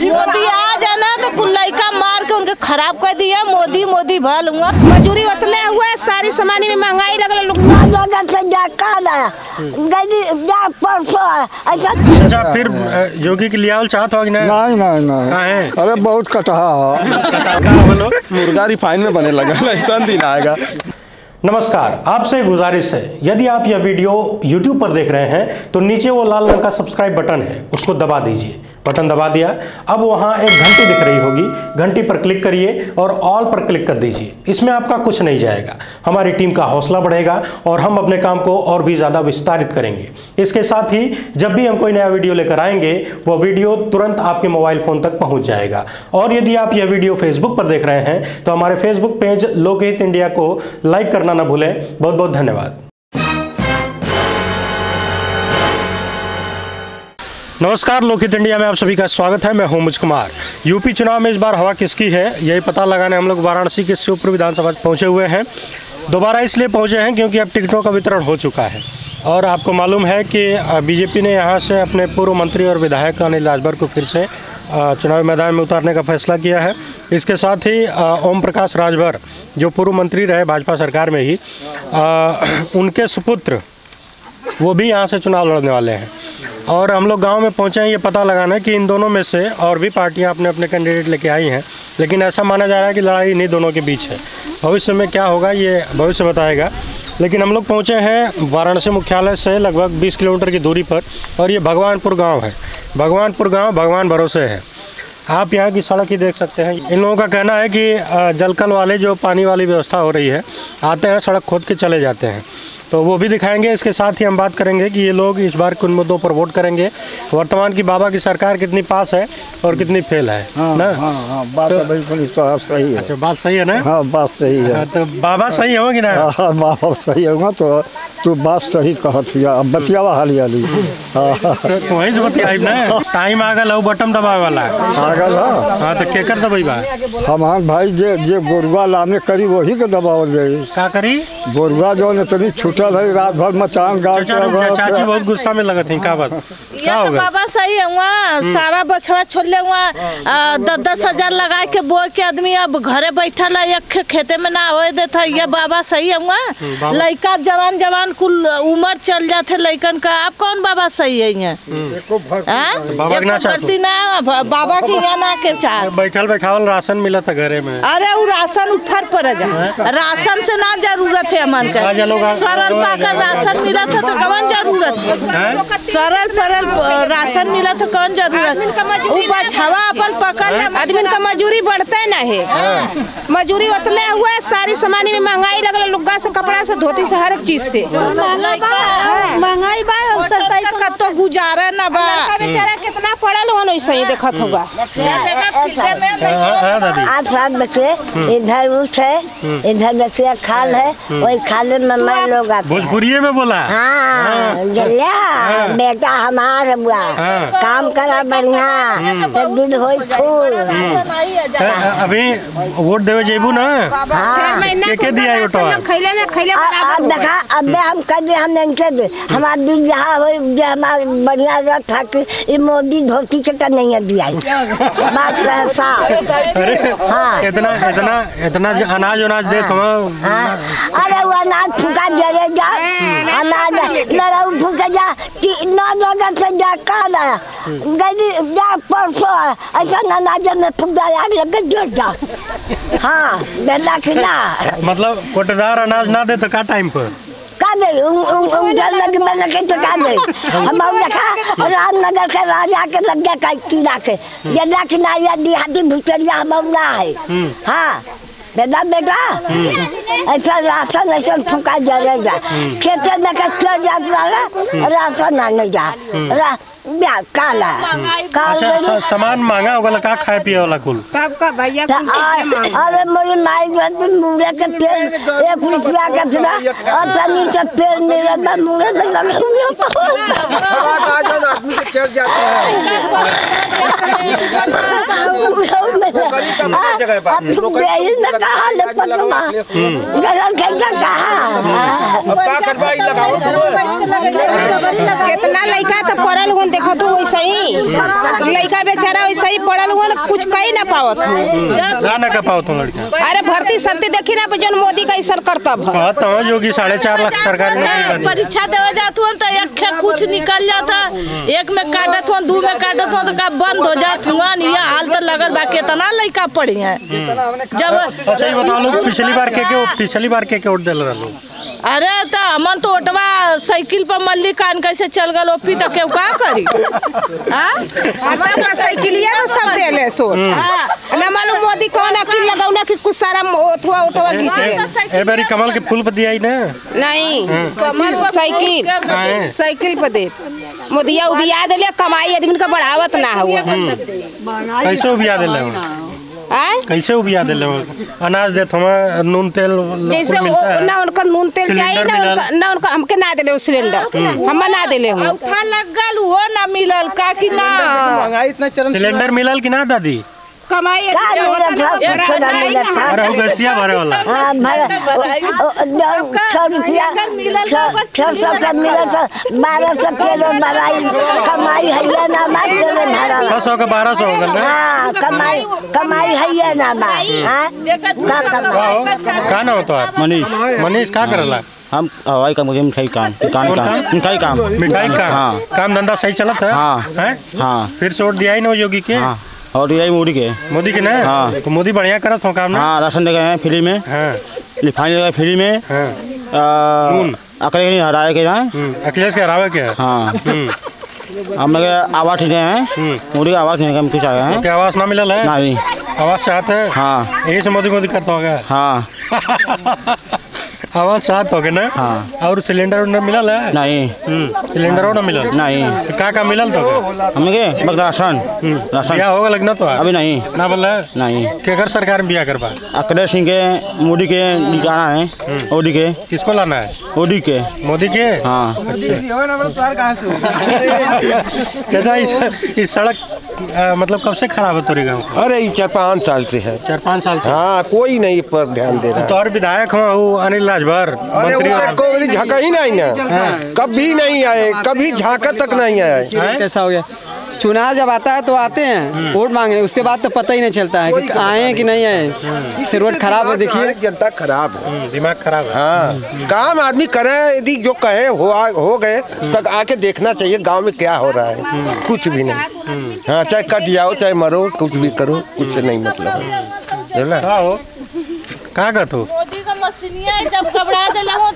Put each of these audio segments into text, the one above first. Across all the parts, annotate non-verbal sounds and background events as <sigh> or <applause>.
मोदी आ जाना तो कुल लड़का मार के उनके खराब कर दिया। मोदी मोदी भर लूँगा। मजूरी उतने हुआ सारी सामान में महँगाई लगल ना है है अच्छा फिर जोगी के लियावल चाहत हो कि नहीं नहीं नहीं। है? अरे बहुत कटहा है। मुर्गा रिफाइन में बने लगा ऐसा दिन आएगा। नमस्कार आपसे गुजारिश है। यदि आप यह वीडियो YouTube पर देख रहे हैं तो नीचे वो लाल रंग का सब्सक्राइब बटन है उसको दबा दीजिए। बटन दबा दिया। अब वहाँ एक घंटी दिख रही होगी। घंटी पर क्लिक करिए और ऑल पर क्लिक कर दीजिए। इसमें आपका कुछ नहीं जाएगा। हमारी टीम का हौसला बढ़ेगा और हम अपने काम को और भी ज़्यादा विस्तारित करेंगे। इसके साथ ही जब भी हम कोई नया वीडियो लेकर आएँगे, वो वीडियो तुरंत आपके मोबाइल फ़ोन तक पहुँच जाएगा। और यदि आप यह वीडियो फेसबुक पर देख रहे हैं तो हमारे फेसबुक पेज लोकहित इंडिया को लाइक करना ना भूलें। बहुत बहुत धन्यवाद। नमस्कार लोकहित इंडिया में आप सभी का स्वागत है। मैं हूँ मुझ कुमार। यूपी चुनाव में इस बार हवा किसकी है, यही पता लगाने हम लोग वाराणसी के शिवपुर विधानसभा पहुँचे हुए हैं। दोबारा इसलिए पहुँचे हैं क्योंकि अब टिकटों का वितरण हो चुका है। और आपको मालूम है कि बीजेपी ने यहाँ से अपने पूर्व मंत्री और विधायक अनिल राजभर को फिर से चुनावी मैदान में उतारने का फैसला किया है। इसके साथ ही ओम प्रकाश राजभर, जो पूर्व मंत्री रहे भाजपा सरकार में ही उनके सुपुत्र, वो भी यहाँ से चुनाव लड़ने वाले हैं। और हम लोग गाँव में पहुँचे हैं, ये पता लगाना कि इन दोनों में से और भी पार्टियाँ अपने अपने कैंडिडेट लेके आई हैं। लेकिन ऐसा माना जा रहा है कि लड़ाई इन्हीं दोनों के बीच है। भविष्य में क्या होगा, ये भविष्य बताएगा। लेकिन हम लोग पहुँचे हैं वाराणसी मुख्यालय से लगभग 20 किलोमीटर की दूरी पर और ये भगवानपुर गाँव है। भगवानपुर गाँव भगवान भरोसे है। आप यहाँ की सड़क ही देख सकते हैं। इन लोगों का कहना है कि जलकल वाले जो पानी वाली व्यवस्था हो रही है, आते हैं, सड़क खोद के चले जाते हैं। तो वो भी दिखाएँगे इसके साथ ही हम बात करेंगे कि ये लोग इस बार किन मुद्दों पर वोट करेंगे। वर्तमान की बाबा की सरकार कितनी पास है और कितनी फेल है हाँ ना? हाँ हाँ बात तो बिल्कुल तो सही है। अच्छा बात सही है ना? हाँ बात सही है। हाँ, तो बाबा सही होगी ना? हाँ हाँ, बात सही होगा तो तू बात सही कहत हुआ अब बतियावा हाली हाली। हाँ। तो वहीं से बतियाई ना? टाइम आ गया बटन दबावे वाला। आगल हाँ हाँ तो केकर दबाई बा? हमार भाई जे जे गोरुआ लाने करी वही के दबावल गई का करी? गोरुआ जो ने तनी छूटल है रात भर मचान गाँव चाचा बहुत गुस्सा में लगत है का बात? ये क्या हो तो गया? बाबा सही है वहाँ सारा बछड़ा छोड़ले वहाँ दस दस हज़ार लगा के बो के आदमी अब घरे बैठल है एक खेते में ना होए देता ये बाबा सही है वहाँ। लड़का जवान जवान कुल उम्र चल जाते लड़कन का आप कौन बाबा सही है यहाँ? हाँ? बाबा के चाहतो। भर्ती ना बाबा की यहाँ ना के चाह बैठल बैठावल राशन मिला था घरे में। अरे वो राशन उठर पर जा। राशन से ना ज़रूरत है अमन लोग, का आ- सरल पाकर राशन मिला था तो कौन ज़रूरत सरल सरल राशन मिला तो कौन ज़रूरत? अपन पकड़ आदमी का मजूरी बढ़ते ना है। मजूरी उतने हुआ है सारी सामान में महँगाई लगल लुग्गा से कपड़ा से धोती से हर एक चीज़ से। महँगाई बा सस्ताई तो गुजारा ना बा। बेचारा कितना पड़ल हो वैसे ही देखत होगा। हाँ हाँ आठ सात बच्चे इधर उठ है इधर बच्चिया खाल है वही खाले में मैं लोग भोजपुरी में बोला? हाँ बेटा हमार बुआ। हाँ। काम करा बढ़िया। तो दिन होई फूल। अभी वोट देवे जेबू ना? हाँ। के के दिया है वोटवा आ- अब देखा अब हम कर दे हम नहीं दे हमारा दिल जहाँ हो जो हमारा बढ़िया रहा था कि ये मोदी धोती के तो नहीं है दिया बात है साफ़। अरे हाँ। इतना इतना इतना जो अनाज उनाज दे तुम हाँ, अरे वो अनाज फूका जरे जा। अनाज लड़ाऊ फूका जा कि नौ जगह से जा आया गई जा परसों है, ऐसा में आग लगे जोड़ जा। हाँ ना मतलब कोटेदार अनाज ना दे तो का टाइम पर? का दे उन उन उन जल लग में लगे तो का दे। हम देखा रामनगर के राजा के लग गया का कीड़ा के। ये देहाती हम ना है। हाँ बेटा बेटा ऐसा राशन ऐसा फुका जरेगा खेते में का चल जात राशन आने जा। काला। काल अच्छा सामान महँगा होगा का खाए पिए वाला कुल। अरे मेरी माई जो मुड़े के तेल एक रुपया का था और तनी से तेल मेरे में मुड़े में लगे अब तुम यही न कहा ले पतमा गलत कैसा कहा कितना लड़का तो पड़ल हुन देखो तो वैसे ही। लड़का बेचारा वैसे ही पड़ल हुआ ना कुछ कही ना पावत। हूँ ना ना का पाओ तुम लड़का। अरे भर्ती सरती देखी ना जन मोदी का सर करतब है हाँ तो जोगी साढ़े चार लाख सरकारी परीक्षा देवे जात हुआ तो एक कुछ निकल जाता। एक में काटत हुआ दू में काटत हुआ तो का बंद हो जात हुआ ये हाल तो लगल बा केतना लड़का पड़ी है। जब अच्छा ये बताओ लोग पिछली बार के के पिछली बार के के वोट दिल रहा अरे तो हमन तो ओटवा साइकिल पर मल्ली कान कैसे चल गल ओपी तो केहू का करी? हाँ साइकिलिया में सब देले सो न मालूम मोदी कौन अकील लगौना कि कुछ सारा ओठवा ओठवा ले ए बारी कमल के फूल पर दिया ही ना। नहीं साइकिल। काहे? साइकिल पर दे। मोदिया उबिया देले कमाई आदमी का बढ़ावत ना हुआ। कैसे उबिया दिल आय कैसे उबिया दे अनाज दे नून तेल जैसे है। ना उनका नून तेल चाहिए ना उनका ना उनका हमके ना दे सिलेंडर। हम ना देले हम लग गल वो ना मिलल का कि ना? महँगाई इतना चरम सिलेंडर मिलल कि ना दादी? कमाई का मिलत था कुछ ना मिलत था अरे वो गैसिया भरे वाला हाँ। छः रुपया छः छः सौ का मिलत बारह सौ किलो बढ़ाई कमाई है ना बात देवे भरा। छह सौ का बारह सौ हो हाँ कमाई कमाई है ना बात हाँ? का ना हो तो मनीष। मनीष का करला? हम हवाई का मुझे मिठाई काम दुकान काम काम? मिठाई काम। मिठाई का हाँ। काम धंधा सही चलत है? हाँ। हाँ? फिर वोट दिया ही ना योगी के? हाँ। और यही मूडी के। मोदी के ना? हाँ। तो मोदी बढ़िया करत हो काम ना? हाँ राशन दे गए हैं फ्री में। हाँ। रिफाइन दे गए फ्री में। हाँ। नून। नहीं हराए के हैं अखिलेश के हरावे के हाँ। हम्म, हम लोग आवाज़ दे हैं। मूडी का आवाज़ नहीं हम कुछ आए हैं। क्या आवास ना मिलल है? नहीं। आवास चाहते हैं? हाँ। यही से मोदी मोदी करता होगा? हाँ। <laughs> आवाज़ चाहत हो गए ना? हाँ। और सिलेंडर उलेंडर मिलल है नहीं। हम्म, सिलेंडर ना मिलल नहीं। तो का का मिलल तो के? हम लोग बस राशन। राशन। बिया होगा लगना तो? अभी नहीं। ना बोल? नहीं। केकर सरकार में बिया करवा अकले सिंह के मूडी के निकाला है। ओडी के। किसको लाना है? ओडी के। मोदी के? हाँ। <laughs> कहाँ हो <laughs> चाचा इस इस सड़क अ, मतलब कब से खराब है तोरी गाँव? अरे ये चार पाँच साल से है। चार पाँच साल से? हाँ कोई नहीं पर ध्यान दे रहा। तो और विधायक हो वो अरे मंत्री झाका ही नहीं ना। कभी नहीं आए कभी झाका तक नहीं आए। कैसा हो गया? चुनाव जब आता है तो आते हैं वोट मांगने उसके बाद तो पता ही नहीं चलता है कि आए कि नहीं। आए। से रोड खराब है देखिए। जनता खराब है। हम्म, दिमाग खराब है। हाँ काम आदमी करे यदि जो कहे हो हो गए तक आके देखना चाहिए गाँव में क्या हो रहा है। कुछ भी नहीं। हाँ चाहे कट जाओ चाहे मरो कुछ भी करो कुछ नहीं मतलब। है समझला? का का कहतो मोदी का मशीनिया जब घबरा दिला हो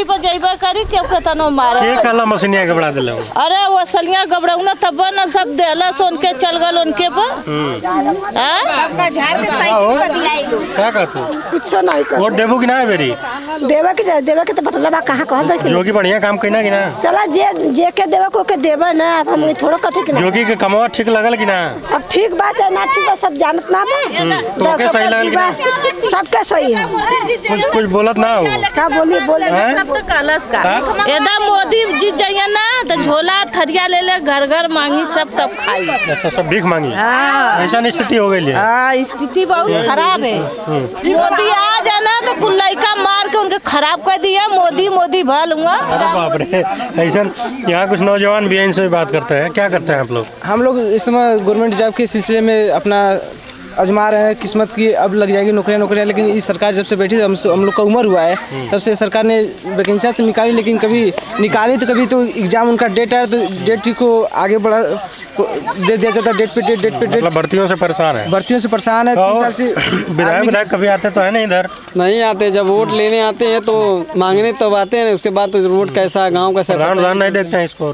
तो पर जइबे करी के तनो मारे? के काला मशीनिया के बढ़ा दिले अरे वो सलिया घबराउना तब न सब देला सो उनके चल गल उनके पर हाँ? का हो का कहतो कुछ नहीं कर वोट देबू कि ना बेरी देवे के देवे के तो बटला बा कहाँ कहल कि जोगी बढ़िया काम कइना कि ना? चला जे जे के देवे को के देवे ना अब हम थोड़ा कथे कि ना। जोगी के कमवा ठीक लगल कि ना? अब ठीक बात है ना ठीक सब जानत ना बा। तो के सही लगल कि ना? सबके सही है। कुछ कुछ बोलत ना हो? का बोली बोले। सब तो कलश का। हाँ? एकदम मोदी जीत जाइए ना तो झोला थरिया ले ले घर घर मांगी सब तब खाई। अच्छा सब भीख मांगी? हाँ। ऐसा स्थिति हो गई है? हाँ स्थिति बहुत खराब है। मोदी आ जाना तो कुल लड़का मार के उनके खराब कर दिया मोदी मोदी बाप रे ऐसा यहाँ कुछ नौजवान भी हैं, इनसे बात करते हैं। क्या करते हैं आप लोग? हम लोग इसमें गवर्नमेंट जॉब के सिलसिले में अपना आजमा रहे हैं किस्मत की अब लग जाएगी नौकरियाँ नौकरियाँ लेकिन इस सरकार जब से बैठी हम हम लोग का उम्र हुआ है तब से सरकार ने वैकेंसियाँ तो निकाली लेकिन कभी निकाली तो कभी तो एग्ज़ाम उनका डेट आया तो डेट को आगे बढ़ा दे दिया जाता है डेट पे डेट डेट पे डेट। मतलब भर्तियों से परेशान है। भर्तियों से परेशान है तीन साल से <clears throat> विधायक विधायक कभी आते तो है नहीं इधर? नहीं आते जब वोट लेने आते हैं तो मांगने तब आते हैं उसके बाद तो वोट कैसा गाँव कैसा नहीं। देखते हैं इसको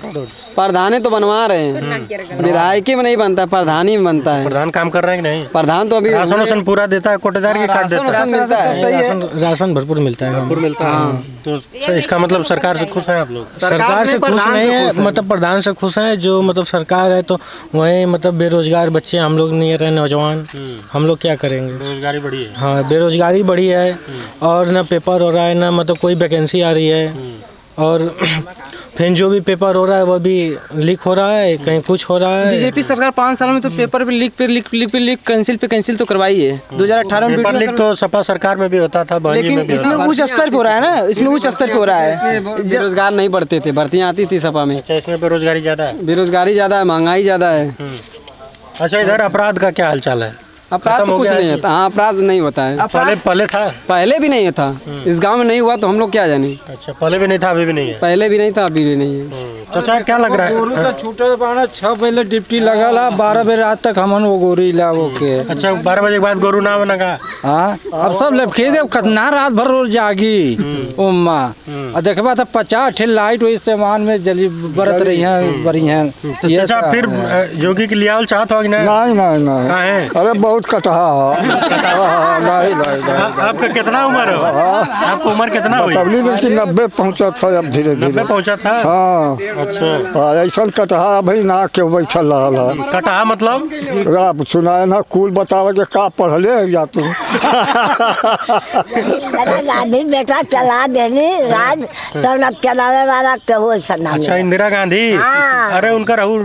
प्रधानी तो बनवा रहे हैं। विधायक में नहीं बनता प्रधानी में बनता है। प्रधान काम कर रहे हैं कि नहीं? प्रधान तो अभी राशन वासन पूरा देता है कोटेदार की काट राशन देता है। मिलता है। राशन राशन भरपूर मिलता है। भरपूर मिलता है। तो इसका मतलब सरकार से खुश हैं आप लोग? सरकार से खुश नहीं है मतलब प्रधान से खुश है जो मतलब सरकार है तो वही मतलब बेरोजगार बच्चे हम लोग नहीं रहे नौजवान। हम लोग क्या करेंगे? बेरोजगारी बढ़ी है। हाँ बेरोजगारी बढ़ी है। और ना पेपर हो रहा है ना मतलब कोई वैकेंसी आ रही है। और फिर जो भी पेपर हो रहा है वो भी लीक हो रहा है कहीं कुछ हो रहा है। बीजेपी सरकार पाँच सालों में तो पेपर पे लीक पे लीक लीक पे लीक कैंसिल पे कैंसिल तो करवाई है। 2018 में पेपर वीडियो लीक तो सपा सरकार में भी होता था लेकिन इसमें उच्च स्तर पे हो रहा है ना? इसमें उच्च स्तर पे हो रहा है। बेरोजगार नहीं बढ़ते थे भर्तियाँ आती थी सपा में। अच्छा इसमें बेरोजगारी ज़्यादा है? बेरोजगारी ज़्यादा है महँगाई ज़्यादा है। अच्छा इधर अपराध का क्या हालचाल है? अपराध तो कुछ नहीं होता। हाँ अपराध नहीं होता है। पहले पहले था? पहले भी नहीं था। इस गाँव में नहीं हुआ तो हम लोग क्या जाने? अच्छा पहले भी नहीं था अभी भी नहीं है? पहले भी नहीं था अभी भी नहीं है। चाचा क्या लग रहा है? गोरू का छूटे पाना छह पहले डिप्टी लगा ला बारह बजे रात तक हमन वो गोरी ला वो के अच्छा बारह बजे के बाद गोरू ना बना का हाँ अब सब लपके दे कितना रात भर रोज जागी। उम्मा। और देखबा तो पचास ठे लाइट वही सामान में जली बरत रही हैं बड़ी हैं तो चाचा फिर जोगी के लियावल चाहत हो कि नहीं नहीं नहीं। नहीं है? अरे बहुत कटहा है <laughs> हाँ, नहीं आपका कितना उम्र हो? आपका उम्र कितना हुई? तबली में कि नब्बे पहुँचा था अब धीरे धीरे। पहुँचा था? हाँ। अच्छा। हाँ, ऐसा कटहा अभी ना के बैठल रहल है। कटहा मतलब? आप सुनाए ना कुल बतावे के का पढ़ले है या तू? <laughs> गांधी बेटा चला देनी राज तो न चलावे वाला केहू ऐसा ना अच्छा इंदिरा गांधी? हाँ। अरे उनका रहू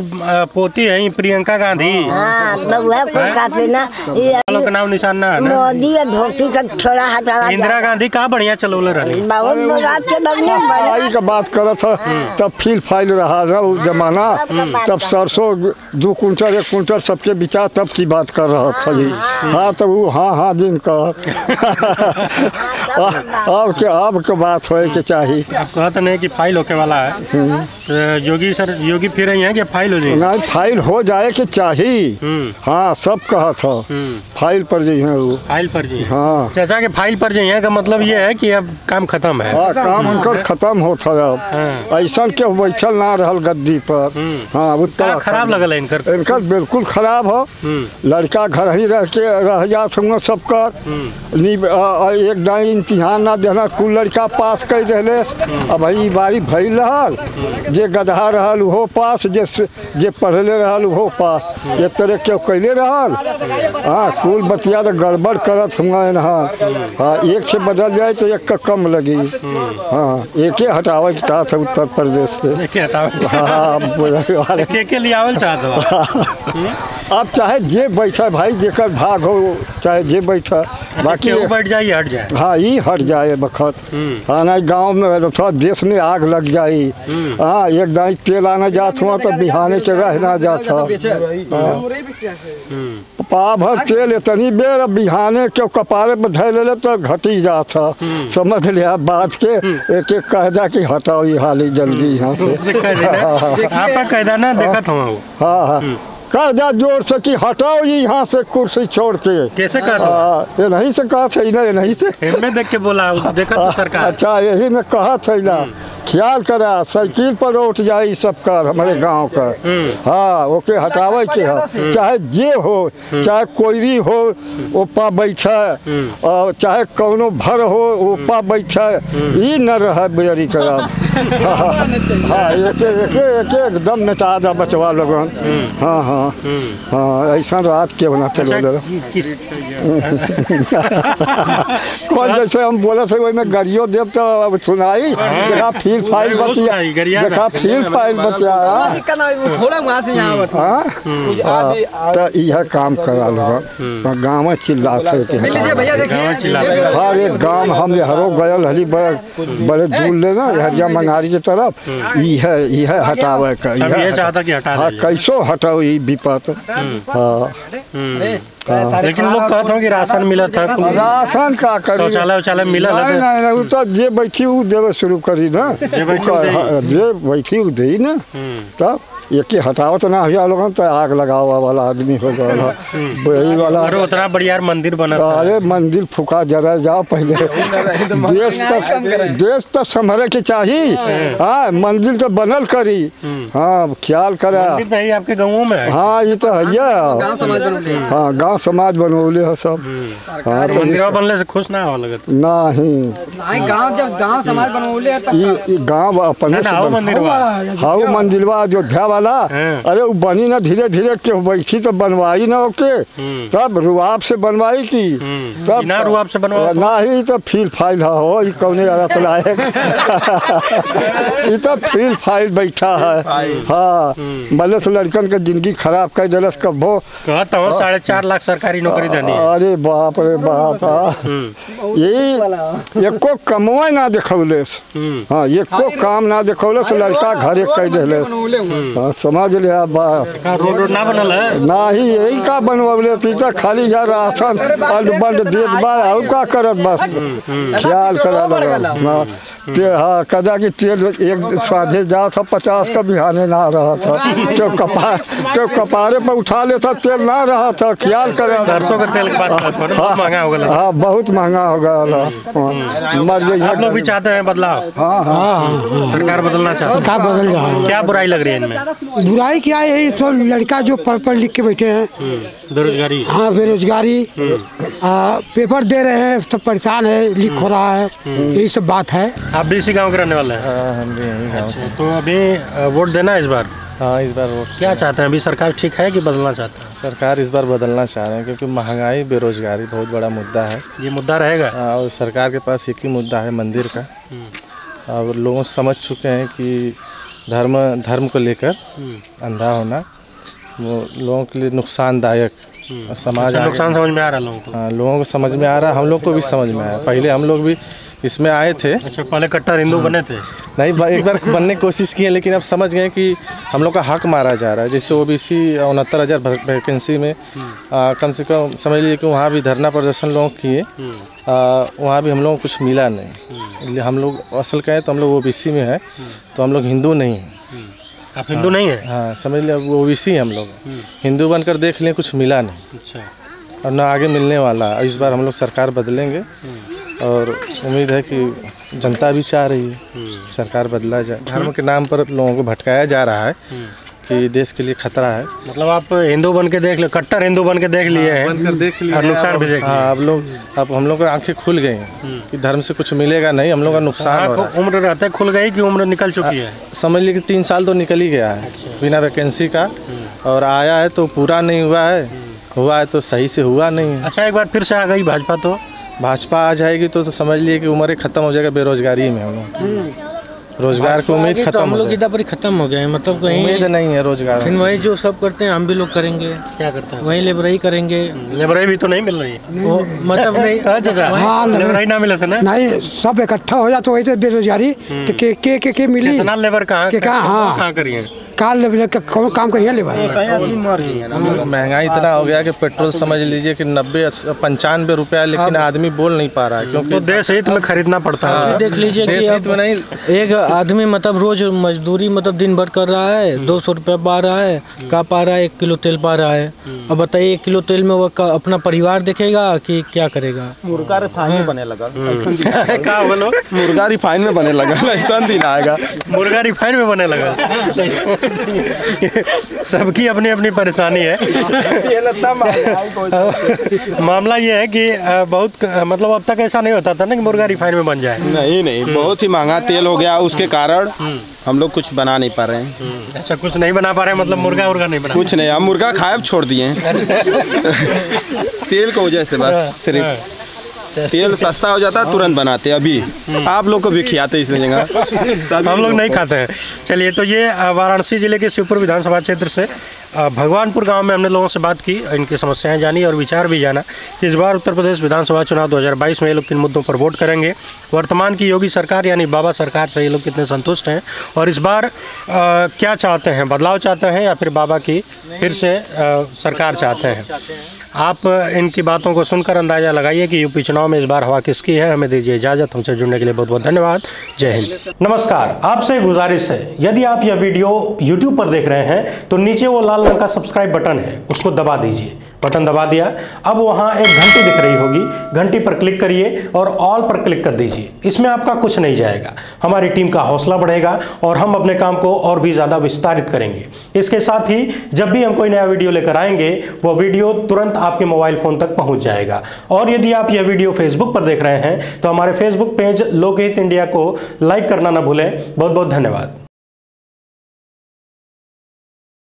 पोती है प्रियंका गांधी। हाँ तो वह कोई काफ़ी ना ये नाम निशान ना? है मोदी ये धोती का छोड़ा हटावा इंदिरा गांधी का बढ़िया चलौले रही बहुत मुराद के लगने आई का बात करत था तब फील फ़ाइल रहा था उस जमाना। तब सरसों दो कुंटल एक कुंटल सबके बिचा तब की बात कर रहा था जी हाँ। तो वो हाँ हाँ दिन का। अब के अब के बात होए के चाहिए आप कहते नहीं कि फ़ाइल होके वाला है? तो योगी सर योगी फिर रही है कि फ़ाइल हो? जाए फ़ाइल हो जाए के चाहिए हम्म। हाँ सब कहा था। हम्म फ़ाइल पर जी है वो। फ़ाइल पर जी हाँ? चाचा के फ़ाइल पर जाइए का मतलब ये है कि अब काम खत्म है। हाँ काम उनकर खत्म होता अब। हाँ। ऐसा के बैठल ना रहल गद्दी पर। हम्म। हाँ वो का तरह खराब लगल है इनकर? इनका बिल्कुल खराब हो। हम्म। लड़का घर ही रह के रह जात हुआ सबका नी अ- अ- एक दाई इम्तिहान ना देना कुल लड़का पास कर दिले। अब ई बारी भइल रहल। जे गधा रहल उहो पास। जे जे पढ़ले रहल उहो पास। ये तरह के कैले रहल। हाँ कुल बतिया तो गड़बड़ करत हुआ हाँ। हाँ एक से बदल जाए तो एक का कम लगी। हाँ एक ही हटावे के चाहत है उत्तर प्रदेश से। हाँ के के लिए आवल चाहत हो अब चाहे जे बैठा भाई जेकर भाग हो चाहे जे बैठा। बाकी बाकी बैठ जाइए हट जाए। हाँ ये हट जाए बखत। हाँ ना गाँव में तो थोड़ा देश में आग लग जाई हाँ एक दाई तेल आना जात हुआ तो बिहाने के रहना जात हुआ पा भर तेल इतनी बेर बिहाने के कपारे पर धै ले तो घटी जात था समझ लिया बात के एक एक कह जा कि हटाओ ये हाली जल्दी यहाँ से। जे कह आपका कहना ना देखत हूँ हाँ। हाँ कह जा ज़ोर से कि हटाओ ये यहाँ से कुर्सी छोड़ के। कैसे कर हाँ, ये नहीं से कहा था ना ये नहीं से। इनमें देख के बोला देखत तो सरकार। अच्छा यही में कहा था ना ख्याल करा साइकिल पर उठ जाए सब कर हमारे गाँव का। हाँ ओके हटावे के है चाहे जे हो चाहे कोई भी हो ओपा बैठे और चाहे कौनो भर हो ओपा बैठे ई न रहे बेरी करा हाँ हाँ हाँ, एक एक एकदम बचवा लोगन हाँ हाँ। हाँ ऐसा रात के होना चलो अच्छा, लोग किस <laughs> <laughs> कौन जैसे हम बोले थे वही में गरियो देव तो अब सुनाई। देखा फील फ़ाइल बतिया देखा ना। फील फ़ाइल बतिया। दिक्कत ना वो थोड़ा वहाँ से यहाँ बता हाँ? हाँ, तो यह काम करा लोग। गाँव में चिल्ला थे कि लीजिए भैया देखिए। हर एक गाँव हम हरो गयल हली बड़े बड़े दूर ले ना हरिया मंगारी के तरफ़। यह यह हटावे का सब ये यह चाहता कि हटा हाँ कैसो हटाओ ये विपत हाँ। लेकिन लोग कहते कि राशन मिला था राशन का करी शौचालय उचालय मिला है नहीं तो- नहीं नहीं उ तो जे बैठी उ देवे शुरू करी ना। जे बैठी। हाँ, जे बैठी उ देई ना तब एक हटाओ तो ना हुआ लोगन तो आग लगाओ वाला आदमी हो गया वही वाला अरे उतना बढ़िया मंदिर बना अरे मंदिर फुका जरा जाओ पहले। <laughs> देश तो देश तो संभले के चाहिए हाँ। मंदिर तो बनल करी। हाँ ख्याल करा। मंदिर तो है आपके गाँवों में। हाँ ये तो है गाँव हाँ गाँव समाज बनौले है सब। हाँ तो बनने से खुश ना हो लगत नहीं। नहीं गाँव जब गाँव समाज बनौले गाँव अपने ना हाउ मंदिरवा अयोध्या वाला। हाँ। अरे वो बनी ना धीरे धीरे के बैठी तो बनवाई ना ओके? तब रुआब से बनवाई की। तब बिना रुआब से बनवाओ तो? ना ही तो फील फ़ाइल हो ये कौने अरत लायक <laughs> ये तो फील फ़ाइल बैठा है। हाँ। भले से लड़कन के ज़िंदगी खराब कर दिलस कबो। हूँ साढ़े चार लाख सरकारी नौकरी देनी है। अरे बाप रे बाप हाँ। ये एको कमवा ना देखौले हाँ एको काम ना देखौले से लड़का घरे कह दिले बनौले हुए हाँ। समझ लिया रोड रोड ना बनल है? ना ही यही का बनवले थी तो खाली जा राशन अंड बंड देत बा और का करत बस ख्याल करा लगा हाँ, ते हाँ कदा की तेल एक साझे जा था पचास का बिहाने ना रहा था। तो कपार तो कपारे पर उठा लेता तेल ना रहा था ख्याल करा सरसों का तेल की बात करत बहुत महँगा हो गया। हाँ बहुत महँगा हो गया हाँ, मर गई आप लोग भी चाहते हैं बदलाव? हाँ हाँ। सरकार बदलना चाहती सरकार बदल है क्या बुराई लग रही है इनमें? है बुराई क्या है? यही सब लड़का जो पढ़ पढ़ लिख के बैठे हैं। बेरोजगारी। हाँ बेरोजगारी। आ, पेपर दे रहे हैं सब परेशान है लीक हो रहा है यही सब बात है। आप भी इसी गाँव के रहने वाले हैं? हाँ हम भी यहीं गाँव अच्छा, तो अभी वोट देना है इस बार? हाँ इस बार वोट क्या चाहते हैं? अभी सरकार ठीक है कि बदलना चाहते हैं? सरकार इस बार बदलना चाह रहे हैं क्योंकि महँगाई बेरोजगारी बहुत बड़ा मुद्दा है। ये मुद्दा रहेगा? हाँ, और सरकार के पास एक ही मुद्दा है मंदिर का। और लोग समझ चुके हैं कि धर्म धर्म को लेकर अंधा होना वो लोगों के लिए नुकसानदायक समाज अच्छा, नुकसान समझ में आ रहा है लोगों को? हाँ लोगों को समझ में आ रहा है हम लोग को भी समझ में आया पहले हम लोग भी इसमें आए थे। अच्छा पहले कट्टर हिंदू बने थे? नहीं एक बार बनने की कोशिश की है लेकिन अब समझ गए कि हम लोग का हक मारा जा रहा है। जैसे ओ बी सी उनहत्तर हज़ार वैकेंसी में आ, कम से कम समझ लीजिए कि वहाँ भी धरना प्रदर्शन लोग किए। वहाँ भी हम लोगों को कुछ मिला नहीं। इसलिए हम लोग असल कहें तो हम लोग ओ बी सी में है तो हम लोग हिंदू नहीं हैं। आप हिंदू नहीं है? हाँ समझ लिया ओ बी सी हम लोग। हिंदू बनकर देख लें कुछ मिला नहीं। अच्छा। और ना आगे मिलने वाला इस बार हम लोग सरकार बदलेंगे। और उम्मीद है कि जनता भी चाह रही है सरकार बदला जाए। धर्म के नाम पर लोगों को भटकाया जा रहा है कि देश के लिए खतरा है। मतलब आप हिंदू बन के देख लो कट्टर हिंदू बन के देख लिए हैं बनकर और नुकसान भी देख हाँ अब लोग अब हम लोग की आँखें खुल गई हैं कि धर्म से कुछ मिलेगा नहीं हम लोग का नुकसान हो रहा है। आँख उम्र रहते खुल गई कि उम्र निकल चुकी है? समझ लीजिए कि तीन साल तो निकल ही गया है बिना वैकेंसी का। और आया है तो पूरा नहीं हुआ है। हुआ है तो सही से हुआ नहीं है। अच्छा एक बार फिर से आ गई भाजपा तो? भाजपा आ जाएगी तो, तो समझ लिए कि उम्र खत्म हो जाएगा बेरोजगारी में हम लोग। रोज़गार की उम्मीद तो खत्म हम लोग इधर पर खत्म हो गए हैं मतलब कहीं उम्मीद नहीं है रोज़गार फिर वही जो सब करते हैं हम भी लोग करेंगे। क्या करते हैं? वही लेबरई करेंगे। लेबराई भी तो नहीं मिल रही। है वो मतलब नहीं <laughs> अच्छा अच्छा। हाँ, लेबर- लेबराई ना मिला था ना? नहीं सब इकट्ठा हो जाते वही तो बेरोजगारी। तो के के के, के मिली? लेबर कहाँ कहाँ? हाँ। कहाँ करिए काल लेबर का कौन काम करिए लेबर? महँगाई इतना हो गया कि पेट्रोल समझ लीजिए कि नब्बे पंचानवे रुपया लेकिन आदमी बोल नहीं पा रहा है क्योंकि तो देश हित में खरीदना पड़ता है। देख लीजिए कि हित में नहीं। एक आदमी मतलब रोज मजदूरी मतलब दिन भर कर रहा है दो सौ रुपया पा रहा है का पा रहा है एक किलो तेल पा रहा है। अब बताइए एक किलो तेल में वो अपना परिवार देखेगा कि क्या करेगा? मुर्गा रिफाइन <laughs> में बने लगा। का बोलो? मुर्गा रिफाइन में बने लगा ऐसा दिन आएगा। मुर्गा रिफाइन में बने लगा। सबकी अपनी अपनी परेशानी है। मामला ये है कि बहुत मतलब अब तक ऐसा नहीं होता था ना कि मुर्गा रिफाइन में बन जाए। नहीं नहीं बहुत ही महँगा तेल हो गया। उसके कारण हम लोग कुछ बना नहीं पा रहे हैं। ऐसा कुछ नहीं बना पा रहे मतलब मुर्गा उर्गा नहीं बना। कुछ नहीं हम मुर्गा खाए छोड़ दिए <laughs> तेल को वजह से बस सिर्फ़। तेल सस्ता हो जाता है तुरंत बनाते हैं अभी। आप लोग को भी खिलाते इस जगह। हम लोग नहीं खाते हैं। चलिए तो ये वाराणसी ज़िले के शिवपुर विधानसभा क्षेत्र से भगवानपुर गाँव में हमने लोगों से बात की इनकी समस्याएँ जानी और विचार भी जाना। कि इस बार उत्तर प्रदेश विधानसभा चुनाव 2022 में ये लोग किन मुद्दों पर वोट करेंगे? वर्तमान की योगी सरकार यानी बाबा सरकार से ये लोग कितने संतुष्ट हैं? और इस बार अ, क्या चाहते हैं? बदलाव चाहते हैं या फिर बाबा की फिर से अ, सरकार चाहते हैं। आप इनकी बातों को सुनकर अंदाज़ा लगाइए कि यूपी चुनाव में इस बार हवा किसकी है। हमें दीजिए इजाज़त। हमसे जुड़ने के लिए बहुत बहुत धन्यवाद। जय हिंद। नमस्कार। आपसे गुजारिश है। यदि आप यह वीडियो यूट्यूब पर देख रहे हैं तो नीचे वो लाल रंग का सब्सक्राइब बटन है, उसको दबा दीजिए। बटन दबा दिया। अब वहाँ एक घंटी दिख रही होगी। घंटी पर क्लिक करिए और ऑल पर क्लिक कर दीजिए। इसमें आपका कुछ नहीं जाएगा। हमारी टीम का हौसला बढ़ेगा और हम अपने काम को और भी ज़्यादा विस्तारित करेंगे। इसके साथ ही जब भी हम कोई नया वीडियो लेकर आएँगे, वो वीडियो तुरंत आपके मोबाइल फ़ोन तक पहुँच जाएगा। और यदि आप यह वीडियो फेसबुक पर देख रहे हैं तो हमारे फेसबुक पेज लोकहित इंडिया को लाइक करना ना भूलें। बहुत बहुत धन्यवाद।